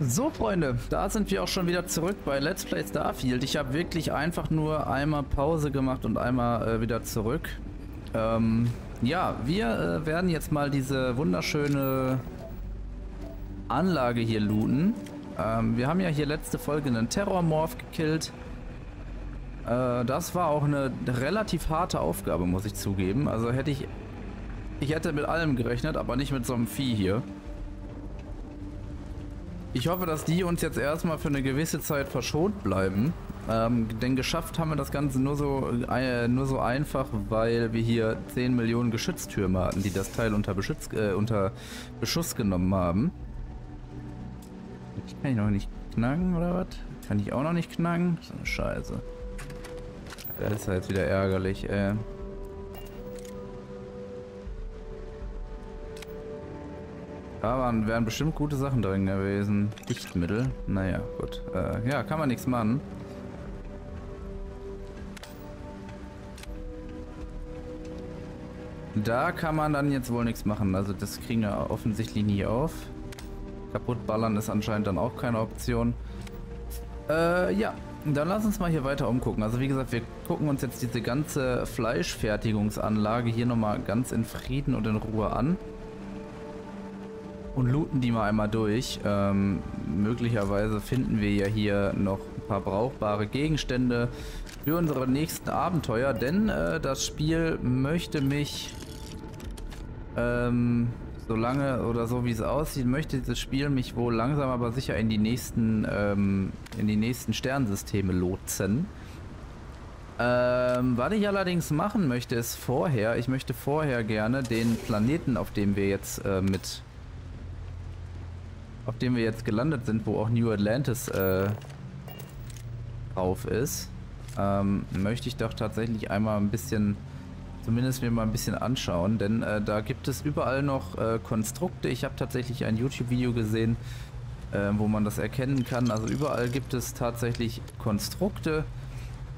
So, Freunde, da sind wir auch schon wieder zurück bei Let's Play Starfield. Ich habe wirklich einfach nur einmal Pause gemacht und einmal äh, wieder zurück. Ähm, ja, wir äh, werden jetzt mal diese wunderschöne Anlage hier looten. Ähm, wir haben ja hier letzte Folge einen Terrormorph gekillt. Äh, das war auch eine relativ harte Aufgabe, muss ich zugeben. Also hätte ich... Ich hätte mit allem gerechnet, aber nicht mit so einem Vieh hier. Ich hoffe, dass die uns jetzt erstmal für eine gewisse Zeit verschont bleiben. Ähm, denn geschafft haben wir das Ganze nur so, äh, nur so einfach, weil wir hier 10 Millionen Geschütztürme hatten, die das Teil unter, Beschütz, äh, unter Beschuss genommen haben. Kann ich noch nicht knacken, oder was? Kann ich auch noch nicht knacken? So eine Scheiße. Das ist jetzt wieder ärgerlich, ey. Da waren, wären bestimmt gute Sachen drin gewesen. Dichtmittel. Naja, gut. Äh, ja, kann man nichts machen. Da kann man dann jetzt wohl nichts machen. Also das kriegen wir offensichtlich nie auf. Kaputtballern ist anscheinend dann auch keine Option. Äh, ja. Dann lass uns mal hier weiter umgucken. Also wie gesagt, wir gucken uns jetzt diese ganze Fleischfertigungsanlage hier nochmal ganz in Frieden und in Ruhe an und looten die mal einmal durch. Ähm, möglicherweise finden wir ja hier noch ein paar brauchbare Gegenstände für unsere nächsten Abenteuer, denn äh, das Spiel möchte mich, ähm, solange oder so wie es aussieht, möchte dieses Spiel mich wohl langsam aber sicher in die nächsten, ähm, in die nächsten Sternsysteme lotsen. Ähm, was ich allerdings machen möchte, ist vorher, ich möchte vorher gerne den Planeten, auf dem wir jetzt äh, mit auf dem wir jetzt gelandet sind, wo auch New Atlantis äh, drauf ist, ähm, möchte ich doch tatsächlich einmal ein bisschen, zumindest mir mal ein bisschen anschauen, denn äh, da gibt es überall noch äh, Konstrukte. Ich habe tatsächlich ein YouTube-Video gesehen, äh, wo man das erkennen kann. Also überall gibt es tatsächlich Konstrukte,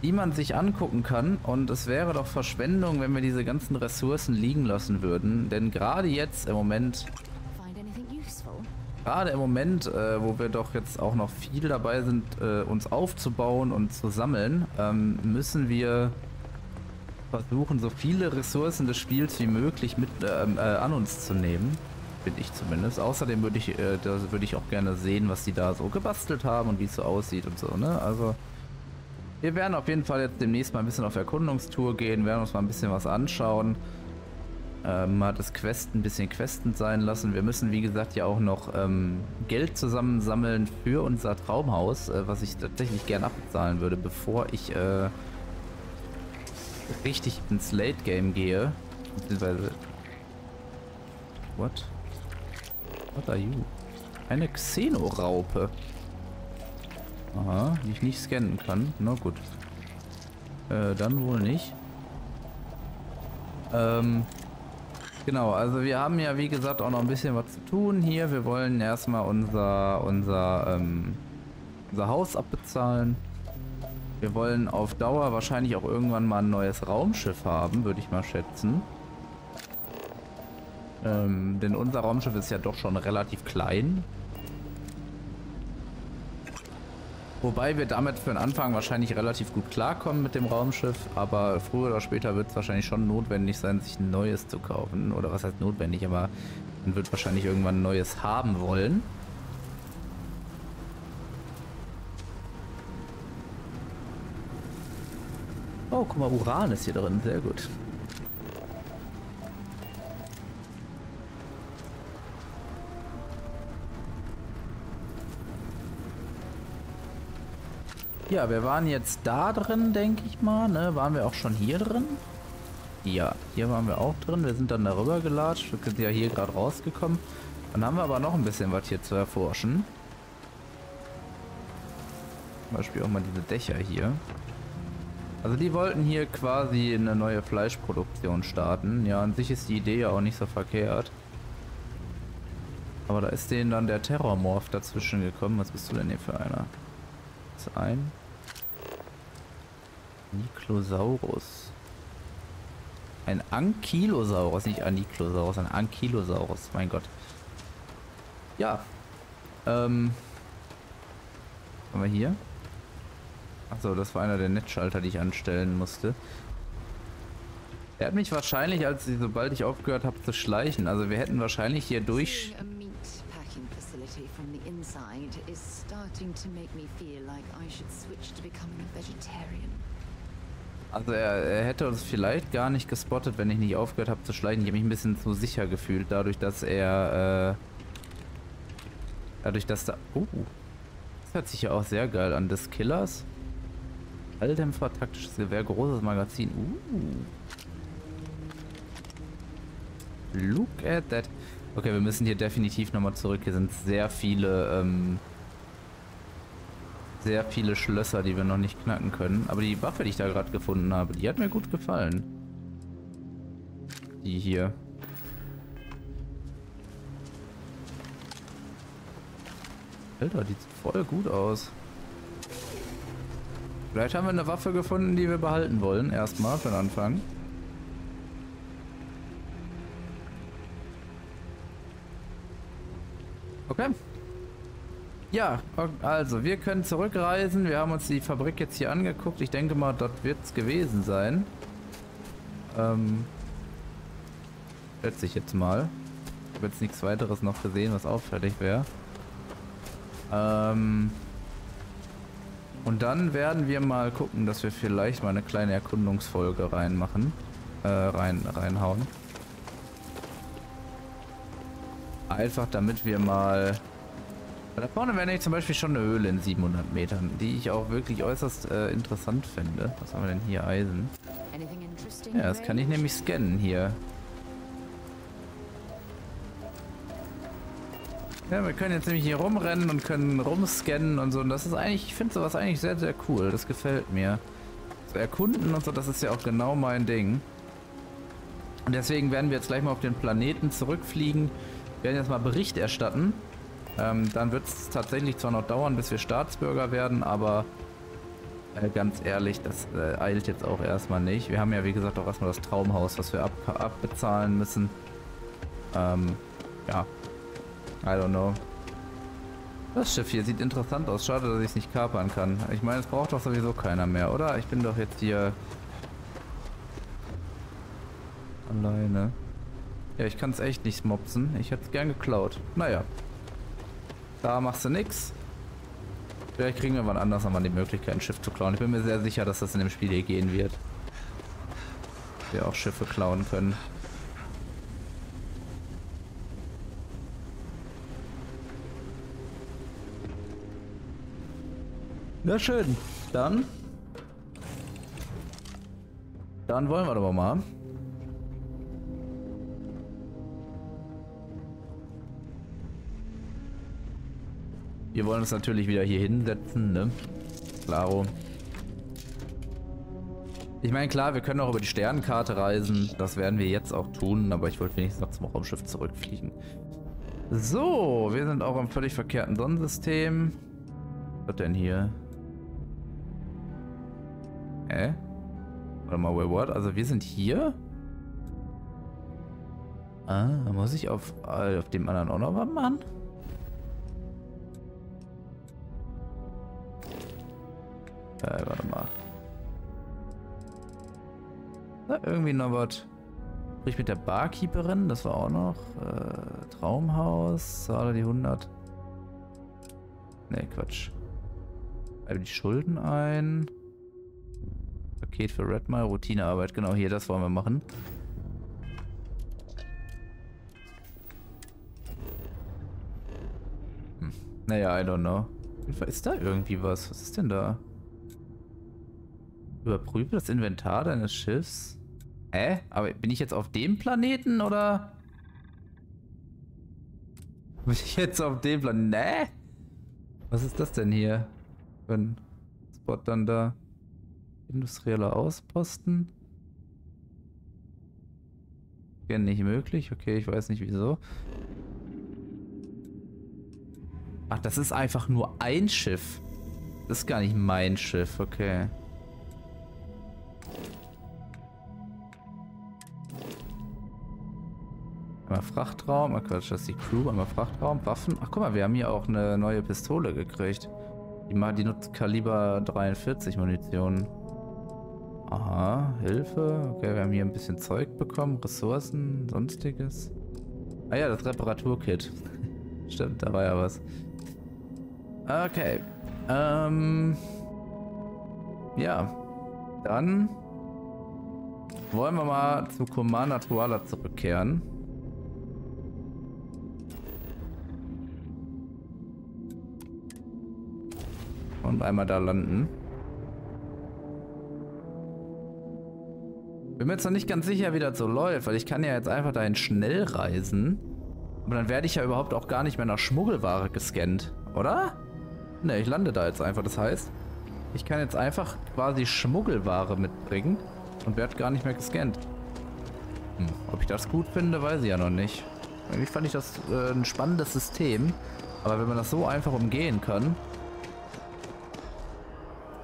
die man sich angucken kann und es wäre doch Verschwendung, wenn wir diese ganzen Ressourcen liegen lassen würden, denn gerade jetzt im Moment Gerade im Moment, äh, wo wir doch jetzt auch noch viel dabei sind, äh, uns aufzubauen und zu sammeln, ähm, müssen wir versuchen, so viele Ressourcen des Spiels wie möglich mit ähm, äh, an uns zu nehmen. Bin ich zumindest. Außerdem würde ich, äh, würde ich auch gerne sehen, was die da so gebastelt haben und wie es so aussieht und so, ne? Also, wir werden auf jeden Fall jetzt demnächst mal ein bisschen auf Erkundungstour gehen, werden uns mal ein bisschen was anschauen ähm, mal das Quest ein bisschen questend sein lassen. Wir müssen, wie gesagt, ja auch noch ähm, Geld zusammensammeln für unser Traumhaus, äh, was ich tatsächlich gern abbezahlen würde, bevor ich äh, richtig ins Late Game gehe. Beziehungsweise. What? What are you? Eine Xenoraupe. Aha, die ich nicht scannen kann. Na gut. Äh, dann wohl nicht. Ähm, Genau, also wir haben ja wie gesagt auch noch ein bisschen was zu tun hier. Wir wollen erstmal unser, unser, ähm, unser Haus abbezahlen. Wir wollen auf Dauer wahrscheinlich auch irgendwann mal ein neues Raumschiff haben, würde ich mal schätzen. Ähm, denn unser Raumschiff ist ja doch schon relativ klein. Wobei wir damit für den Anfang wahrscheinlich relativ gut klarkommen mit dem Raumschiff, aber früher oder später wird es wahrscheinlich schon notwendig sein, sich ein neues zu kaufen. Oder was heißt notwendig, aber man wird wahrscheinlich irgendwann ein neues haben wollen. Oh, guck mal, Uran ist hier drin, sehr gut. Ja, wir waren jetzt da drin, denke ich mal. Ne? Waren wir auch schon hier drin? Ja, hier waren wir auch drin. Wir sind dann darüber gelatscht. Wir sind ja hier gerade rausgekommen. Dann haben wir aber noch ein bisschen was hier zu erforschen. Zum Beispiel auch mal diese Dächer hier. Also die wollten hier quasi eine neue Fleischproduktion starten. Ja, an sich ist die Idee ja auch nicht so verkehrt. Aber da ist denen dann der Terrormorph dazwischen gekommen. Was bist du denn hier für einer? Ist ein. Niklosaurus. Ein Ankylosaurus, nicht Ankylosaurus, ein Ankylosaurus, mein Gott. Ja. Ähm, Haben wir hier? Achso, das war einer der Netzschalter, die ich anstellen musste. Er hat mich wahrscheinlich, als sobald ich aufgehört habe zu schleichen, also wir hätten wahrscheinlich hier durch... Also er, er, hätte uns vielleicht gar nicht gespottet, wenn ich nicht aufgehört habe zu schleichen. Ich habe mich ein bisschen zu sicher gefühlt, dadurch, dass er... Äh, dadurch, dass da... Oh, das hört sich ja auch sehr geil an. Des Killers. Alldämpfer, taktisches Gewehr, großes Magazin. Uh. Look at that. Okay, wir müssen hier definitiv nochmal zurück. Hier sind sehr viele, ähm, sehr viele Schlösser, die wir noch nicht knacken können. Aber die Waffe, die ich da gerade gefunden habe, die hat mir gut gefallen. Die hier. Alter, die sieht voll gut aus. Vielleicht haben wir eine Waffe gefunden, die wir behalten wollen. Erstmal für den Anfang. Okay. Ja, also wir können zurückreisen. Wir haben uns die Fabrik jetzt hier angeguckt. Ich denke mal, dort wird es gewesen sein. Ähm, schätze ich jetzt mal. Ich habe jetzt nichts weiteres noch gesehen, was auffällig wäre. Ähm, und dann werden wir mal gucken, dass wir vielleicht mal eine kleine Erkundungsfolge reinmachen. Äh, rein, reinhauen. Einfach damit wir mal... Da vorne wäre nämlich zum Beispiel schon eine Höhle in 700 Metern, die ich auch wirklich äußerst äh, interessant finde. Was haben wir denn hier? Eisen. Ja, das kann ich nämlich scannen hier. Ja, wir können jetzt nämlich hier rumrennen und können rumscannen und so. Und das ist eigentlich, ich finde sowas eigentlich sehr, sehr cool. Das gefällt mir. So erkunden und so, das ist ja auch genau mein Ding. Und deswegen werden wir jetzt gleich mal auf den Planeten zurückfliegen werden jetzt mal Bericht erstatten. Ähm, dann wird es tatsächlich zwar noch dauern, bis wir Staatsbürger werden, aber äh, ganz ehrlich, das äh, eilt jetzt auch erstmal nicht. Wir haben ja wie gesagt auch erstmal das Traumhaus, was wir ab abbezahlen müssen. Ähm, ja. I don't know. Das Schiff hier sieht interessant aus. Schade, dass ich es nicht kapern kann. Ich meine, es braucht doch sowieso keiner mehr, oder? Ich bin doch jetzt hier alleine. Ja, ich kann es echt nicht mopsen. Ich hätte es gern geklaut. Naja. Da machst du nix. Vielleicht kriegen wir wann anders nochmal die Möglichkeit, ein Schiff zu klauen. Ich bin mir sehr sicher, dass das in dem Spiel hier gehen wird. Wir auch Schiffe klauen können. Na schön. Dann. Dann wollen wir doch mal. Wir wollen uns natürlich wieder hier hinsetzen, ne? Klaro. Ich meine, klar, wir können auch über die Sternenkarte reisen. Das werden wir jetzt auch tun, aber ich wollte wenigstens noch zum Raumschiff zurückfliegen. So, wir sind auch im völlig verkehrten Sonnensystem. Was denn hier? Hä? Warte mal, wait, what? Also wir sind hier? Ah, muss ich auf, auf dem anderen auch noch was machen? Äh, warte mal. Da irgendwie noch was. Sprich mit der Barkeeperin, das war auch noch. Äh, Traumhaus, zahle die 100. Ne, Quatsch. Also die Schulden ein. Paket für Redmile, Routinearbeit. Genau, hier, das wollen wir machen. Hm. Naja, I don't know. Ist da irgendwie was? Was ist denn da? Überprüfe das Inventar deines Schiffs. Hä? Aber bin ich jetzt auf dem Planeten oder? Bin ich jetzt auf dem Planeten? Nee? Was ist das denn hier? Für ein Spot dann da? Industrieller Ausposten? Gerne nicht möglich. Okay, ich weiß nicht wieso. Ach, das ist einfach nur ein Schiff. Das ist gar nicht mein Schiff, okay. Einmal Frachtraum, ach Quatsch, das ist die Crew, einmal Frachtraum, Waffen. Ach guck mal, wir haben hier auch eine neue Pistole gekriegt. Die, die nutzt Kaliber 43 Munition. Aha, Hilfe. Okay, wir haben hier ein bisschen Zeug bekommen. Ressourcen, sonstiges. Ah ja, das Reparaturkit. Stimmt, da war ja was. Okay. Ähm. Ja. Dann wollen wir mal zu Commander Tuala zurückkehren. Und einmal da landen. Bin mir jetzt noch nicht ganz sicher, wie das so läuft, weil ich kann ja jetzt einfach dahin schnell reisen. Aber dann werde ich ja überhaupt auch gar nicht mehr nach Schmuggelware gescannt, oder? Ne, ich lande da jetzt einfach. Das heißt, ich kann jetzt einfach quasi Schmuggelware mitbringen und werde gar nicht mehr gescannt. Hm, ob ich das gut finde, weiß ich ja noch nicht. Irgendwie fand ich das äh, ein spannendes System. Aber wenn man das so einfach umgehen kann,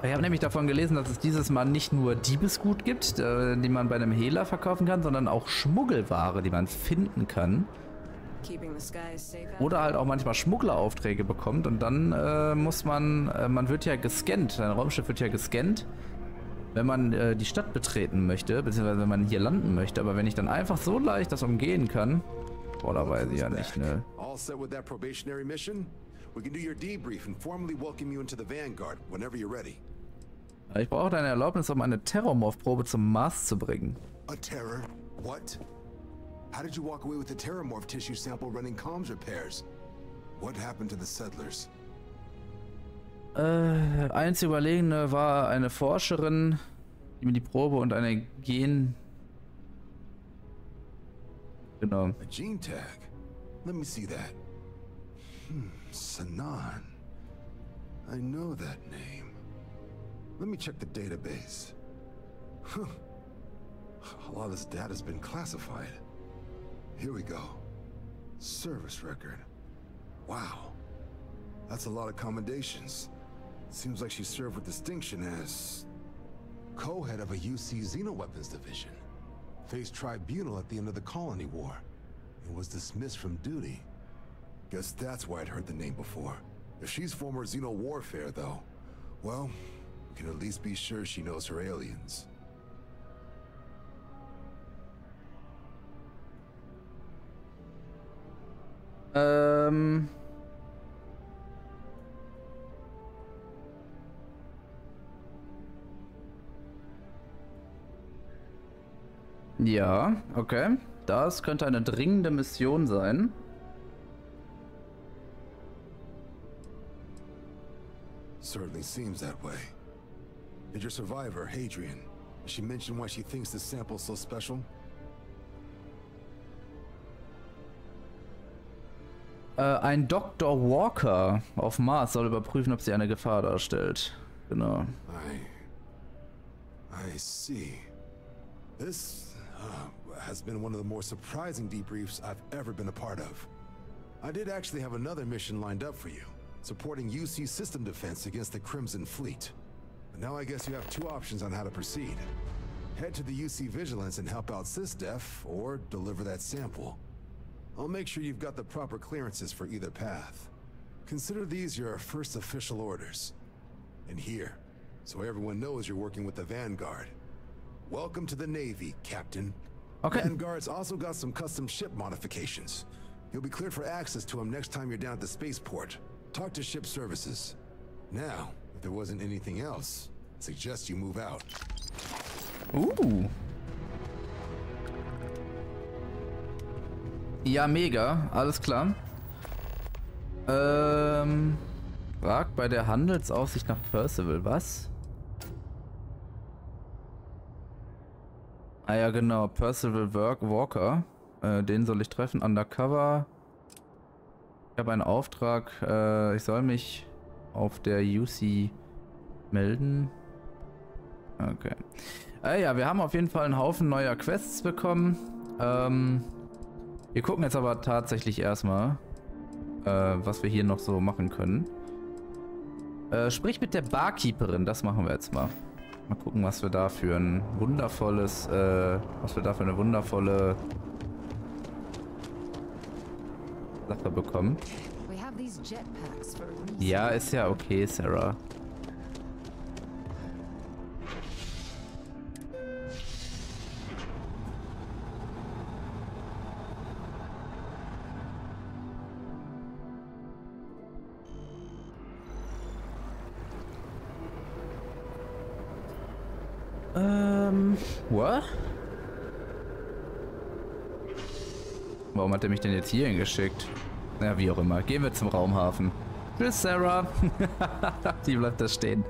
ich habe nämlich davon gelesen, dass es dieses Mal nicht nur Diebesgut gibt, äh, die man bei einem Hehler verkaufen kann, sondern auch Schmuggelware, die man finden kann. Oder halt auch manchmal Schmuggleraufträge bekommt und dann äh, muss man, äh, man wird ja gescannt, sein Raumschiff wird ja gescannt, wenn man äh, die Stadt betreten möchte, beziehungsweise wenn man hier landen möchte. Aber wenn ich dann einfach so leicht das umgehen kann, boah, da weiß ich ja nicht, ne. All set with that probationary mission? We can do your debrief and formally welcome you into the Vanguard whenever you're ready. Ich brauche deine Erlaubnis, um eine Terrormorph-Probe zum Mars zu bringen. A terror? What? How did you walk away with the terrormorph tissue sample running comms repairs? What happened to the settlers? Äh, eins Überlegene war eine Forscherin, die mir die Probe und eine Gen... Genau. A gene tag? Let me see that. Hmm, Sanan. I know that name. Let me check the database. Huh. A lot of this data's been classified. Here we go. Service record. Wow. That's a lot of commendations. Seems like she served with distinction as... co-head of a UC Xenoweapons division. Faced tribunal at the end of the Colony War. And was dismissed from duty. Guess that's why I'd heard the name before. If she's former Xeno warfare, though, well, we can at least be sure she knows her aliens. Ähm... Ja, okay. Das könnte eine dringende Mission sein. Certainly seems that way. Did your survivor, Hadrian, she mention why she thinks this sample's so special? Äh, ein Dr. Walker auf Mars soll überprüfen, ob sie eine Gefahr darstellt. Genau. I... I see. This uh, has been one of the more surprising debriefs I've ever been a part of. I did actually have another mission lined up for you, supporting UC system defense against the Crimson Fleet. But now I guess you have two options on how to proceed. Head to the UC Vigilance and help out SysDef, or deliver that sample. I'll make sure you've got the proper clearances for either path. Consider these your first official orders. And here, so everyone knows you're working with the Vanguard. Welcome to the Navy, Captain. Okay. Vanguard's also got some custom ship modifications. You'll be cleared for access to them next time you're down at the spaceport. Talk to ship services. Now, if there wasn't anything else, I suggest you move out. Uh. Ja, mega. Alles klar. Ähm. Frag bei der Handelsaussicht nach Percival. Was? Ah ja, genau. Percival Walker. Äh, den soll ich treffen. Undercover. Ich habe einen Auftrag. Äh, ich soll mich auf der UC melden. Okay. Äh, ja, wir haben auf jeden Fall einen Haufen neuer Quests bekommen. Ähm, wir gucken jetzt aber tatsächlich erstmal, äh, was wir hier noch so machen können. Äh, sprich mit der Barkeeperin, das machen wir jetzt mal. Mal gucken, was wir da für ein wundervolles, äh, was wir da für eine wundervolle Sache bekommen. Ja, ist ja okay, Sarah. Warum hat er mich denn jetzt hier hingeschickt? Ja, wie auch immer. Gehen wir zum Raumhafen. Tschüss, Sarah. Die bleibt da stehen.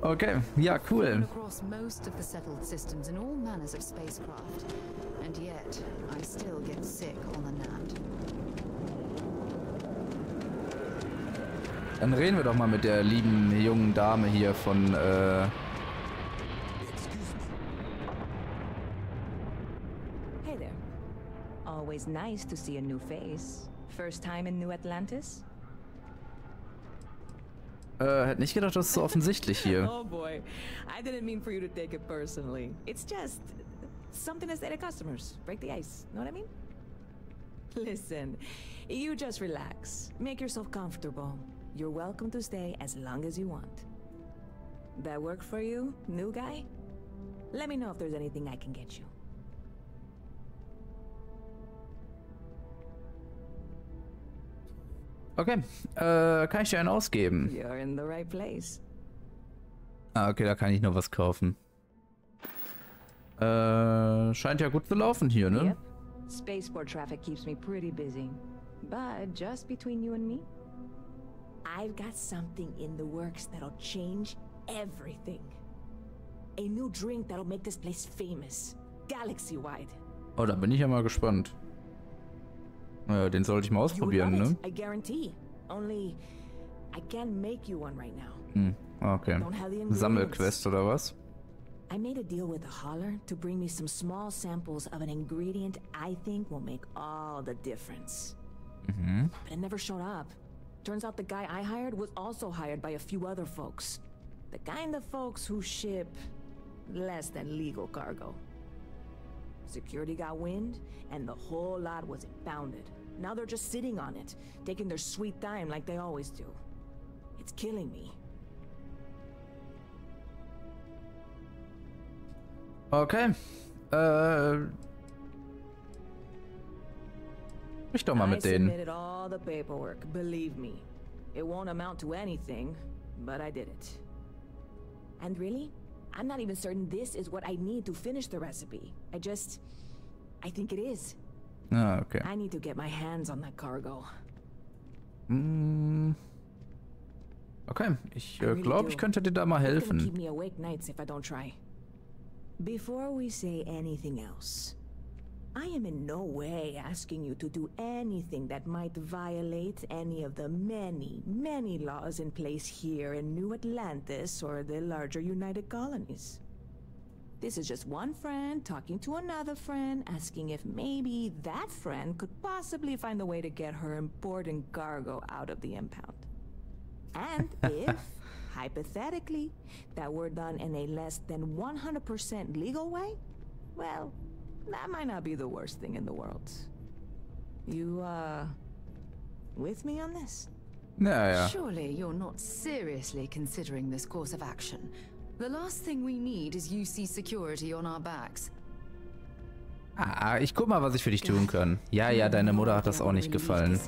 Okay, ja, cool. Dann reden wir doch mal mit der lieben jungen Dame hier von, äh... Always nice to see a new face. First time in New Atlantis? Äh, hätte nicht gedacht, das ist so offensichtlich hier. Oh boy. I didn't mean for you to take it personally. It's just something say to customers. Break the ice. Know what I mean? Listen, you just relax. Make yourself comfortable. You're welcome to stay as long as you want. That work for you, new guy? Let me know if there's anything I can get you. Okay, äh, kann ich dir einen ausgeben? You're in the right place. Ah, okay, da kann ich nur was kaufen. Äh, scheint ja gut zu laufen hier, ne? Yep. Spaceport traffic keeps me pretty busy. But just between you and me, I've got something in the works that'll change everything. A new drink that'll make this place famous, galaxy wide. Oh, da bin ich ja mal gespannt. Naja, den sollte ich mal ausprobieren, ne? I guarantee. Only, I can't make you one right now. Hm, okay. The ingredients. Sammelquest oder was? I made a deal with the hauler to bring me some small samples of an ingredient I think will make all the difference. Mhm. But it never showed up. Turns out the guy I hired was also hired by a few other folks. The kind of folks who ship less than legal cargo. Security got wind, and the whole lot was impounded. Now they're just sitting on it, taking their sweet time like they always do. It's killing me. Okay. Äh. Sprich doch mal mit denen. submitted all the paperwork, believe me. It won't amount to anything, but I did it. And really, I'm not even certain this is what I need to finish the recipe. I just... I think it is. Ah, okay. I need to get my hands on that cargo. Hm. Okay, ich I äh, glaube, ich könnte dir da mal helfen. keep me awake nights if I don't try. Before we say anything else, I am in no way asking you to do anything that might violate any of the many, many laws in place here in New Atlantis or the larger United Colonies. This is just one friend talking to another friend, asking if maybe that friend could possibly find a way to get her important cargo out of the impound. And if, hypothetically, that were done in a less than 100% legal way, well, that might not be the worst thing in the world. You, uh, with me on this? Ja, ja. Surely you're not seriously considering this course of action. The last thing we need is UC security on our backs. Ah, ich guck mal, was ich für dich tun kann. Ja, ja, deine Mutter hat das auch nicht gefallen.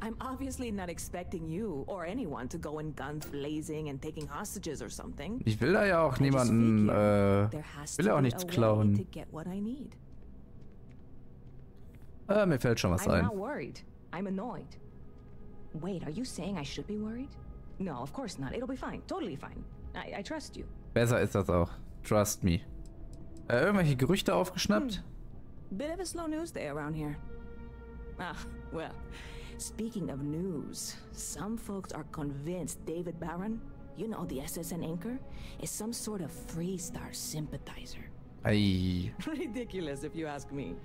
I'm obviously not expecting you or anyone to go in guns blazing and taking hostages or something. Ich will da ja auch niemanden, äh, will ja auch nichts klauen. Äh, mir fällt schon was I'm ein. not worried. I'm annoyed. Wait, are you saying I should be worried? No, of course not. It'll be fine. Totally fine. I, I trust you. Besser ist das auch. Trust me. Äh, irgendwelche Gerüchte aufgeschnappt? Bit of a slow news day around here. Ah, well, speaking of news, some folks are convinced David Barron, you know, the SSN anchor, is some sort of Freestar sympathizer. Ei. Ridiculous, if you ask me.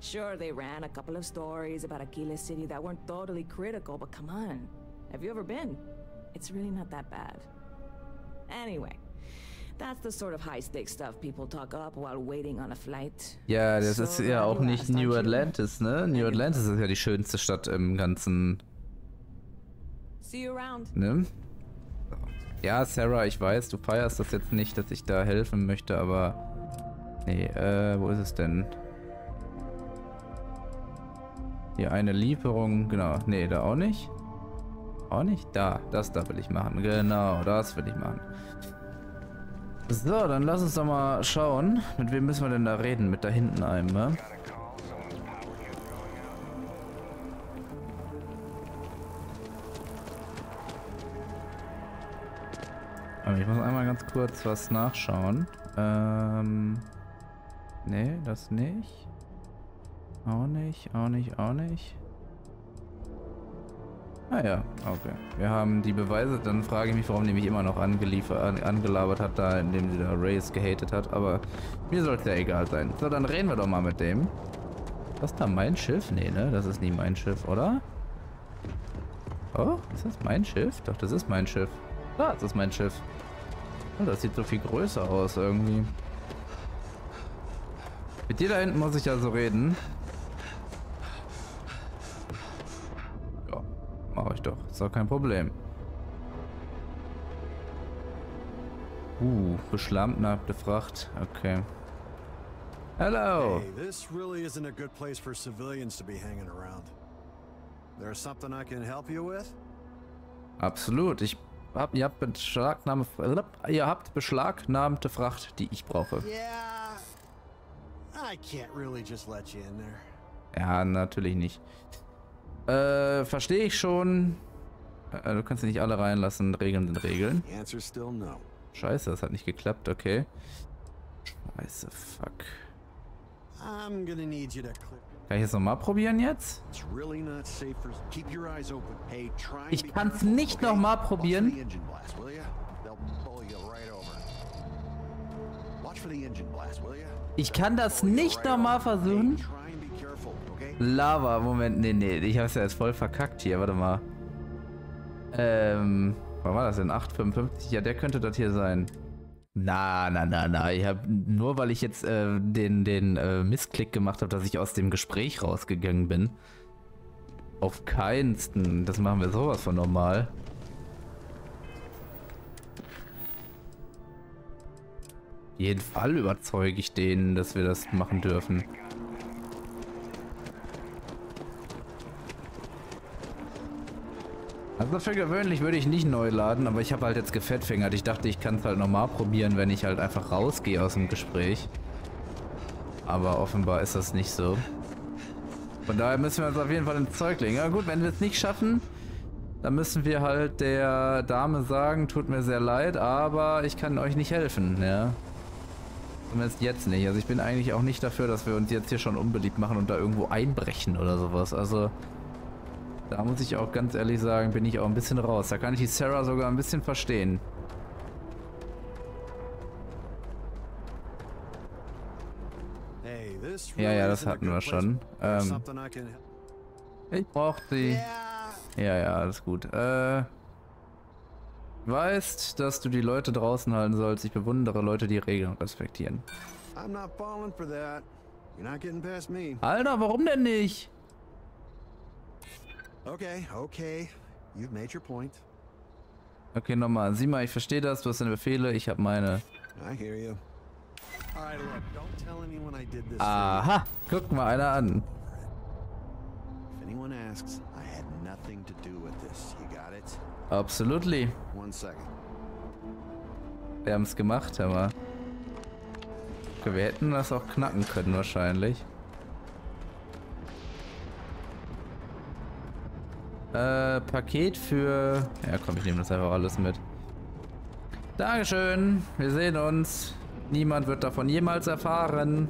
Sure, they ran a couple of stories about Aquila City that weren't totally critical, but come on. Have you ever been? It's really not that bad. Anyway, that's the sort of high stakes stuff people talk up while waiting on a flight. Ja, das ist ja auch nicht New. Atlantis, ne? New. Atlantis ist ja die schönste Stadt im ganzen. See you around. Ne? Ja, Sarah, ich weiß, du feierst das jetzt nicht, dass ich da helfen möchte, aber... Nee, äh, wo ist es denn? Hier eine Lieferung, genau. Nee, da auch nicht. Auch nicht? Da, das da will ich machen. Genau, das will ich machen. So, dann lass uns doch mal schauen. Mit wem müssen wir denn da reden? Mit da hinten einem, ne? Aber ich muss einmal ganz kurz was nachschauen. Ähm. Nee, das nicht. Auch nicht, auch nicht, auch nicht. Ah ja, okay. Wir haben die Beweise, dann frage ich mich, warum die mich immer noch angeliefert, an, angelabert hat, da indem sie da Race gehatet hat, aber mir soll es ja egal sein. So, dann reden wir doch mal mit dem. Das da mein Schiff? Nee, ne? Das ist nie mein Schiff, oder? Oh, ist das mein Schiff? Doch, das ist mein Schiff. Ah, das ist mein Schiff. Oh, das sieht so viel größer aus irgendwie. Mit dir da hinten muss ich also reden. Ja, mache ich doch. Ist doch kein Problem. Uh, beschlammte Fracht. Okay. Hello. Hey, this really isn't a good place for civilians to be hanging around. There's something I can help you with? Absolut. Ich hab, ihr habt Beschlagnahme, ihr habt beschlagnahmte Fracht, die ich brauche. Yeah. I can't really just let you in there. Ja, natürlich nicht. Äh, verstehe ich schon. Äh, du kannst sie nicht alle reinlassen. Regeln sind Regeln. Scheiße, das hat nicht geklappt, okay. Scheiße, fuck. Kann ich es nochmal probieren jetzt? Ich kann's careful, nicht okay? noch mal Watch probieren. Ich kann das nicht nochmal versuchen. Lava, Moment, nee, nee, ich hab's ja jetzt voll verkackt hier, warte mal. Ähm, wann war das denn? 855? Ja, der könnte das hier sein. Na, na, na, na, ich hab, nur weil ich jetzt äh, den, den äh, Missklick gemacht habe, dass ich aus dem Gespräch rausgegangen bin. Auf keinsten, das machen wir sowas von normal. Jeden Fall überzeuge ich den, dass wir das machen dürfen. Für gewöhnlich würde ich nicht neu laden, aber ich habe halt jetzt gefettfingert. Ich dachte, ich kann es halt nochmal probieren, wenn ich halt einfach rausgehe aus dem Gespräch. Aber offenbar ist das nicht so. Von daher müssen wir uns auf jeden Fall ins Zeug legen. Ja gut, wenn wir es nicht schaffen, dann müssen wir halt der Dame sagen, tut mir sehr leid, aber ich kann euch nicht helfen, ja. Zumindest jetzt nicht. Also ich bin eigentlich auch nicht dafür, dass wir uns jetzt hier schon unbeliebt machen und da irgendwo einbrechen oder sowas. Also da muss ich auch ganz ehrlich sagen, bin ich auch ein bisschen raus. Da kann ich die Sarah sogar ein bisschen verstehen. Ja, ja, das hatten wir schon. Ähm, ich brauch sie. Ja, ja, alles gut. Äh, weißt, dass du die Leute draußen halten sollst. Ich bewundere Leute, die Regeln respektieren. Alter, warum denn nicht? Okay, okay. You've made your point. Okay, nochmal. Sieh mal, ich verstehe das. Du hast deine Befehle. Ich habe meine. I hear you. All right, look. Don't tell anyone I did this. Aha, guck mal einer an. If anyone asks, I had nothing to do with this. You got it? Absolutely. One second. Wir haben es gemacht, hör mal. Okay, wir hätten das auch knacken können wahrscheinlich. Äh, Paket für... Ja komm, ich nehme das einfach alles mit. Dankeschön. Wir sehen uns. Niemand wird davon jemals erfahren.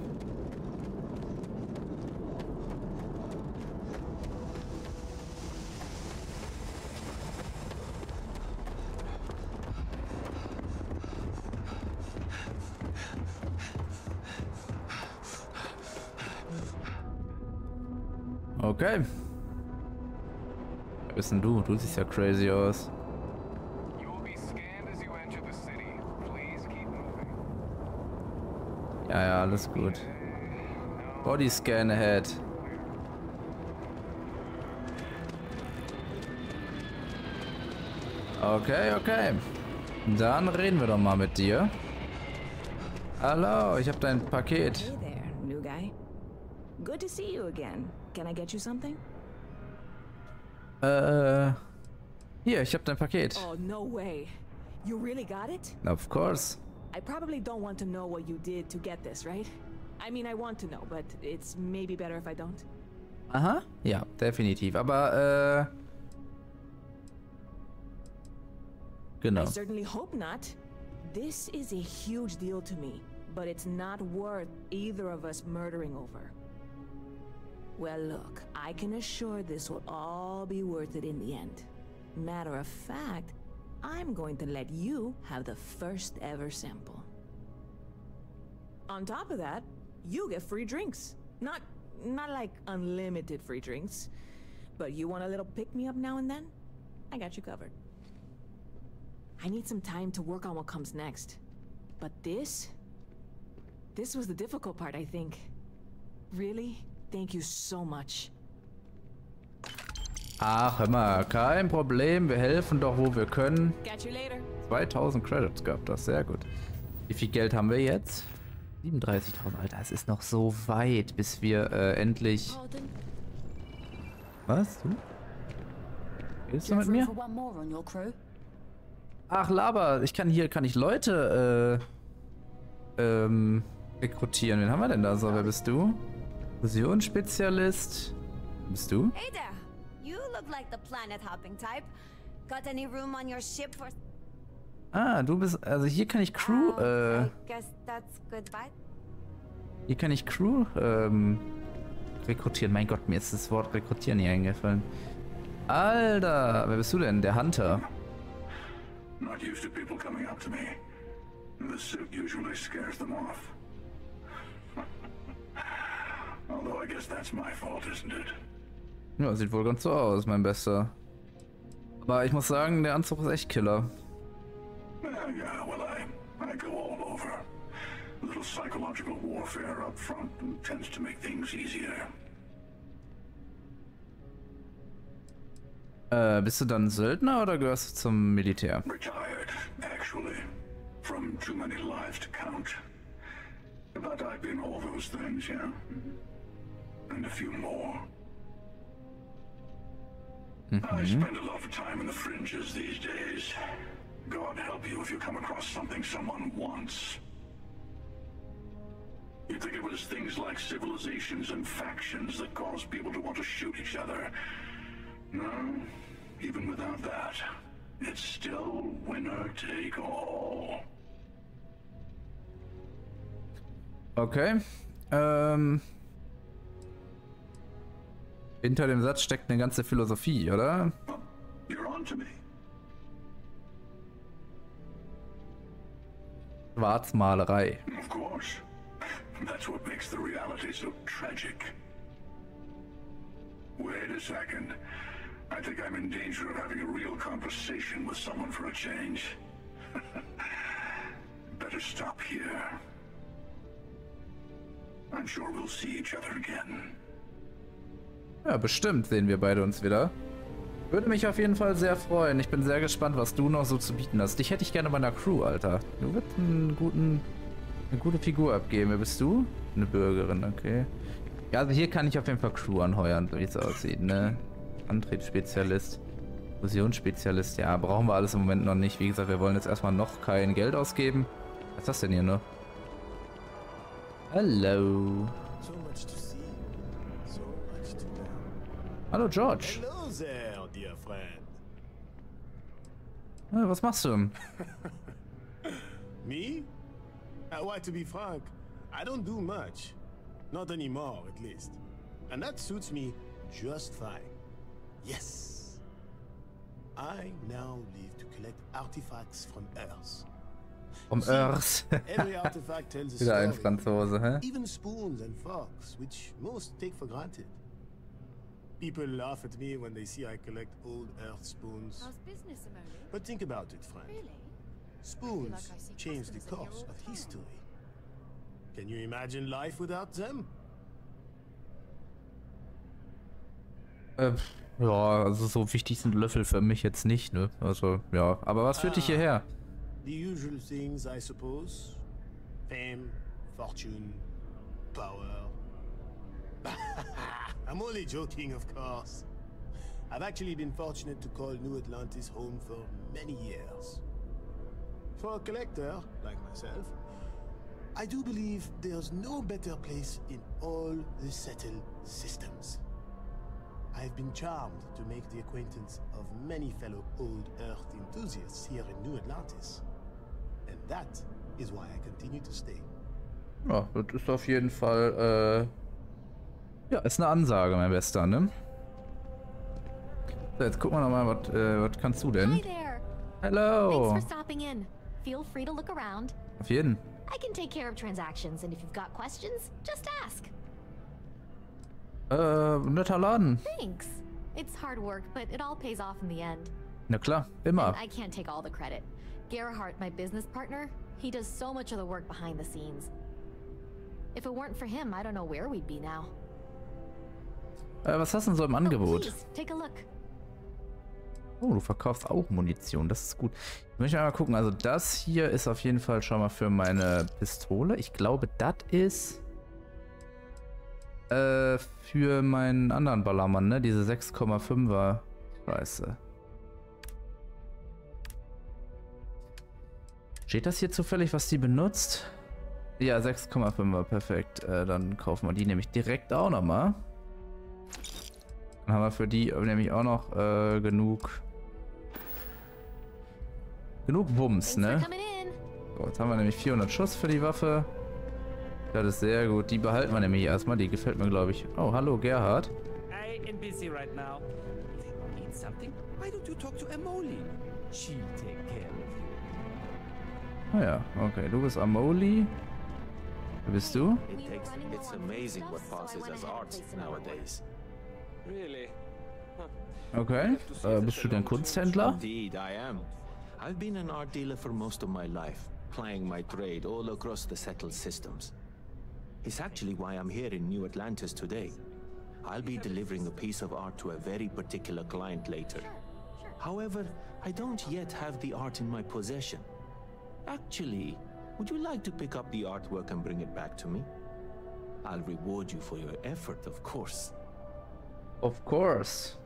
Bist denn du? Du siehst ja crazy aus. Ja, ja, alles gut. Body scan ahead. Okay, okay. Dann reden wir doch mal mit dir. Hallo, ich habe dein Paket. Hey there, new guy. Good to see you again. Can I get you something? Uh, äh, hier, ich habe dein Paket. Oh, no way. You really got it? Of course. I probably don't want to know what you did to get this, right? I mean, I want to know, but it's maybe better if I don't. Uh-huh. Aha, ja, definitiv. Aber, ah, äh... Uh, genau. I certainly hope not. This is a huge deal to me, but it's not worth either of us murdering over. Well, look, I can assure this will all be worth it in the end. Matter of fact, I'm going to let you have the first ever sample. On top of that, you get free drinks. Not not like unlimited free drinks, but you want a little pick me up now and then? I got you covered. I need some time to work on what comes next. But this this was the difficult part, I think. Really? Thank you so much. Ach, hör mal, kein Problem. Wir helfen doch, wo wir können. Catch you later. 2000 Credits gab das, sehr gut. Wie viel Geld haben wir jetzt? 37.000, Alter, es ist noch so weit, bis wir äh, endlich... Was, du? Redest du mit mir? Ach, Laber, ich kann hier, kann ich Leute, äh, ähm, rekrutieren. Wen haben wir denn da so? Wer bist du? Fusionsspezialist. Bist du? Hey there! You look like the planet hopping type. Got any room on your ship for. Ah, du bist, also hier kann ich Crew, Oh, äh, I guess that's goodbye. hier kann ich Crew, ähm, rekrutieren. Mein Gott, mir ist das Wort rekrutieren nie eingefallen. Alter, wer bist du denn? Der Hunter. Not used to people coming up to me. The suit usually scares them off. Ja, sieht wohl ganz so aus, mein Bester. Aber ich muss sagen, der Anzug ist echt Killer. Yeah, well, I, I go all over. A little psychological warfare up front tends to make things easier. Äh, bist du dann Söldner oder gehörst du zum Militär? Retired, actually. From too many lives to count. But I've been all those things, yeah. And a few more. I mm-hmm. spend a lot of time in the fringes these days. God help you if you come across something someone wants. You'd think it was things like civilizations and factions that cause people to want to shoot each other. No, even without that, it's still winner take all. Okay. Ähm. Hinter dem Satz steckt eine ganze Philosophie, oder? You're on to me. Schwarzmalerei. Of course. That's what makes the reality so tragic. Wait a second. I think I'm in danger of having a real conversation with someone for a change. Better stop here. I'm sure we'll see each other again. Ja, bestimmt sehen wir beide uns wieder. Würde mich auf jeden Fall sehr freuen. Ich bin sehr gespannt, was du noch so zu bieten hast. Dich hätte ich gerne bei einer Crew, Alter. Du wirst einen guten, eine gute Figur abgeben. Wer bist du? Eine Bürgerin, okay. Ja, also hier kann ich auf jeden Fall Crew anheuern, wie es aussieht, ne? Antriebsspezialist. Fusionsspezialist, ja, brauchen wir alles im Moment noch nicht. Wie gesagt, wir wollen jetzt erstmal noch kein Geld ausgeben. Was ist das denn hier noch? Hallo. Hallo, George. Hello there, dear friend. Ja, was machst du? Me? Uh, why, to be frank, I don't do much. Not anymore, at least. And that suits me just fine. Yes. I now live to collect artifacts from Earth. Vom Earth. Every artifact tells a Wieder ein story. Franzose, hä? Even spoons and forks, which most take for granted. People laugh at me when they see I collect old Earth spoons. How's business, Amoni? But think about it, friend. Really? Spoons like change the course of time. history. Can you imagine life without them? Äh, ja, also so wichtig sind Löffel für mich jetzt nicht, ne? Also, ja. Aber was führt dich Ah. hierher? The usual things, I suppose. Fame, fortune, power. I'm only joking, of course. I've actually been fortunate to call New Atlantis home for many years. For a collector, like myself, I do believe there's no better place in all the settled systems. I've been charmed to make the acquaintance of many fellow old Earth enthusiasts here in New Atlantis. And that is why I continue to stay. Ah, ja, das ist auf jeden Fall, äh, ja, ist eine Ansage, mein Bester, ne? So, jetzt gucken wir nochmal, was, äh, was kannst du denn? Hello. Thanks for stopping in. Feel free to look around. Auf jeden. I can take care of transactions, and if you've got questions, just ask. Äh, netter Laden. Thanks. It's hard work, but it all pays off in the end. Na klar, immer. And I can't take all the credit. Gerhardt, my business partner, he does so much of the work behind the scenes. If it weren't for him, I don't know where we'd be now. Äh, was hast du denn so im Oh, Angebot? Oh, du verkaufst auch Munition, das ist gut. Ich möchte einmal gucken, also das hier ist auf jeden Fall schon mal für meine Pistole. Ich glaube, das ist äh, für meinen anderen Ballermann, ne? Diese 6,5er. Scheiße. Steht das hier zufällig, was die benutzt? Ja, 6,5er, perfekt. Äh, dann kaufen wir die nämlich direkt auch nochmal. Dann haben wir für die nämlich auch noch äh, genug genug for ne? So, jetzt haben wir nämlich 400 Schuss für die Waffe. Das ist sehr gut. Die behalten wir nämlich erstmal. Die gefällt mir, glaube ich. Oh, hallo Gerhard. I am busy right now. If you need something, why don't you talk to Emoli? She'll take care of you. Ah ja, okay. Du bist Amoli. Wer bist du? Were running It's amazing what passes as art nowadays. Really? Okay. Äh, bist du denn Kunsthändler? Indeed, I am. I've been an art dealer for most of my life, plying my trade all across the settled systems. It's actually why I'm here in New Atlantis today. I'll be delivering a piece of art to a very particular client later. However, I don't yet have the art in my possession. Actually, would you like to pick up the artwork and bring it back to me? I'll reward you for your effort, of course. Of course.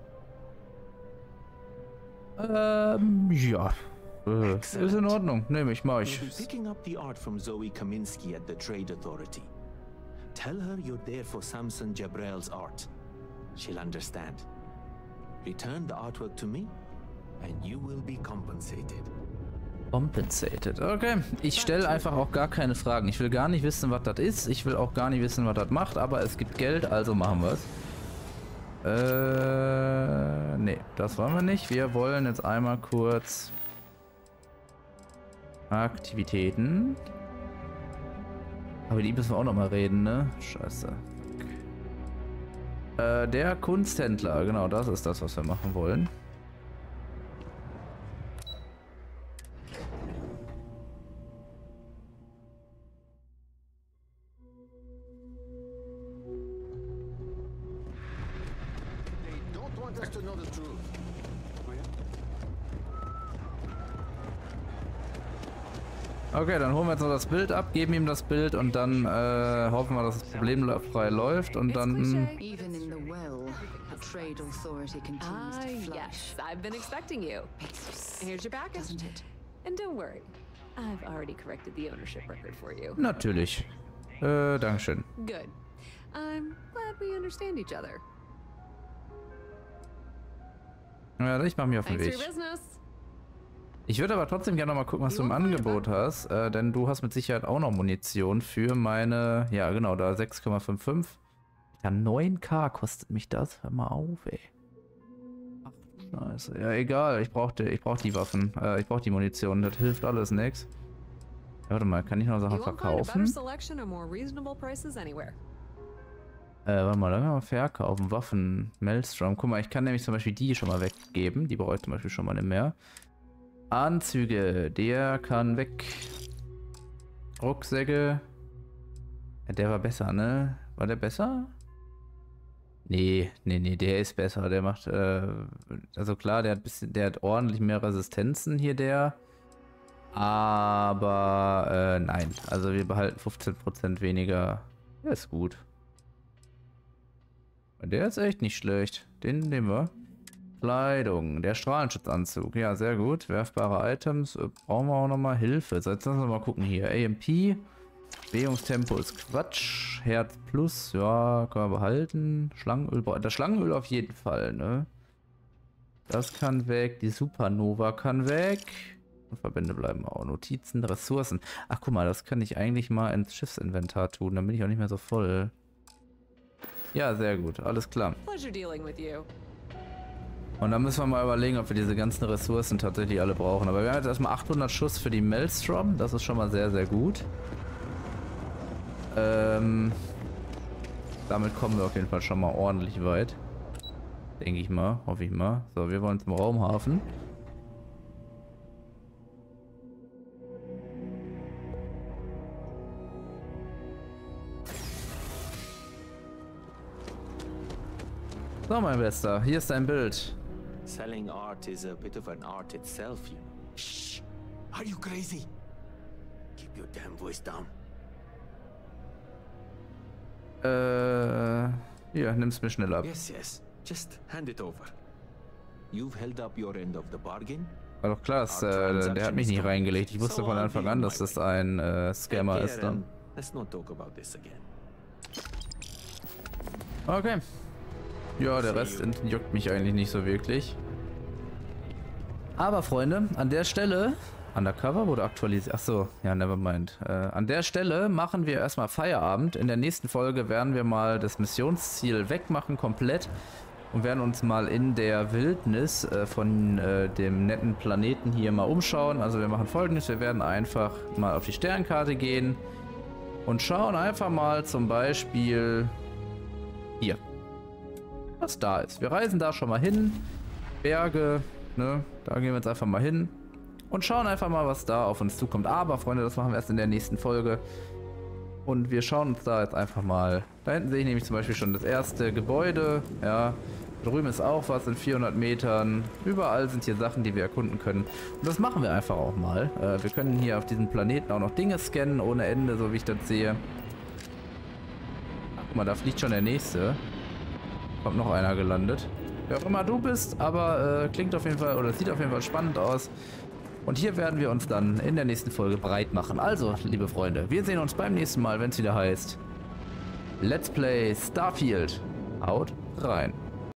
Ähm, ja. Äh, ist in Ordnung. Nehme ich, mach You'll ich. picking up the art from Zoe Kaminsky at the Trade Authority. Tell her you're there for Samson Jabrel's art. She'll understand. Return the artwork to me, and you will be compensated. Compensated. Okay. Ich stelle einfach auch gar keine Fragen. Ich will gar nicht wissen, was das ist. Ich will auch gar nicht wissen, was das macht. Aber es gibt Geld, also machen wir es. Äh, nee, das wollen wir nicht. Wir wollen jetzt einmal kurz Aktivitäten. Aber die müssen wir auch noch mal reden, ne? Scheiße. Äh, der Kunsthändler, genau, das ist das, was wir machen wollen. Wir jetzt noch das Bild ab, geben ihm das Bild und dann äh, hoffen wir, dass es problemfrei läuft und dann... Ah, to flourish. yes. I've been expecting you. Here's your package. Doesn't it? And don't worry, I've already corrected the ownership record for you. Natürlich. Äh, Dankeschön. Good. I'm glad we understand each other. Ja, ich mache mich auf den Thanks for Weg. Ich würde aber trotzdem gerne noch mal gucken, was du im Angebot hast, äh, denn du hast mit Sicherheit auch noch Munition für meine, ja genau, da 6,55. Ja, 9k kostet mich das. Hör mal auf, ey. Ach, scheiße. Ja, egal, ich brauche ich brauch die Waffen, äh, ich brauche die Munition, das hilft alles nix. Ja, warte mal, kann ich noch Sachen verkaufen? Äh, warte mal, dann können wir verkaufen. Waffen, Maelstrom. Guck mal, ich kann nämlich zum Beispiel die schon mal weggeben. Die brauche ich zum Beispiel schon mal nicht mehr. Anzüge, der kann weg. Rucksäcke. Der war besser, ne? War der besser? Nee, nee, nee, der ist besser. Der macht, äh, also klar, der hat bisschen, der hat ordentlich mehr Resistenzen hier, der. Aber, äh, nein. Also wir behalten 15% weniger. Der ist gut. Der ist echt nicht schlecht. Den nehmen wir. Kleidung, der Strahlenschutzanzug. Ja, sehr gut. Werfbare Items. Äh, brauchen wir auch nochmal Hilfe. So, jetzt lassen wir mal gucken hier. AMP. Bewegungstempo ist Quatsch. Herz plus, ja, können wir behalten. Schlangenöl, das Schlangenöl auf jeden Fall, ne? Das kann weg. Die Supernova kann weg. Und Verbände bleiben auch. Notizen, Ressourcen. Ach, guck mal, das kann ich eigentlich mal ins Schiffsinventar tun. Dann bin ich auch nicht mehr so voll. Ja, sehr gut. Alles klar. Pleasure dealing with you. Und dann müssen wir mal überlegen, ob wir diese ganzen Ressourcen tatsächlich alle brauchen. Aber wir haben jetzt erstmal 800 Schuss für die Maelstrom. Das ist schon mal sehr, sehr gut. Ähm, damit kommen wir auf jeden Fall schon mal ordentlich weit. Denke ich mal, hoffe ich mal. So, wir wollen zum Raumhafen. So, mein Bester, hier ist dein Bild. Selling art is a bit of an art itself, you know. Shh! Are you crazy? Keep your damn voice down. Äh, hier, nimm's mir schnell ab. Yes, yes. Just hand it over. You've held up your end of the bargain. War doch klar, dass, äh, der hat mich nicht reingelegt. Ich wusste von Anfang an, dass das ein äh, Scammer ist dann. and Let's not talk about this again. Okay. Ja, der Rest juckt mich eigentlich nicht so wirklich. Aber Freunde, an der Stelle, Undercover wurde aktualisiert. Achso, ja, nevermind. Äh, an der Stelle machen wir erstmal Feierabend. In der nächsten Folge werden wir mal das Missionsziel wegmachen, komplett. Und werden uns mal in der Wildnis äh, von äh, dem netten Planeten hier mal umschauen. Also wir machen folgendes, wir werden einfach mal auf die Sternkarte gehen. Und schauen einfach mal zum Beispiel hier was da ist. Wir reisen da schon mal hin. Berge, ne? Da gehen wir jetzt einfach mal hin. Und schauen einfach mal, was da auf uns zukommt. Aber, Freunde, das machen wir erst in der nächsten Folge. Und wir schauen uns da jetzt einfach mal. Da hinten sehe ich nämlich zum Beispiel schon das erste Gebäude. Ja, drüben ist auch was in 400 Metern. Überall sind hier Sachen, die wir erkunden können. Und das machen wir einfach auch mal. Äh, wir können hier auf diesem Planeten auch noch Dinge scannen, ohne Ende, so wie ich das sehe. Guck mal, da fliegt schon der nächste. Kommt noch einer gelandet. Wer auch immer du bist, aber äh, klingt auf jeden Fall oder sieht auf jeden Fall spannend aus. Und hier werden wir uns dann in der nächsten Folge breit machen. Also, liebe Freunde, wir sehen uns beim nächsten Mal, wenn es wieder heißt Let's Play Starfield. Haut rein.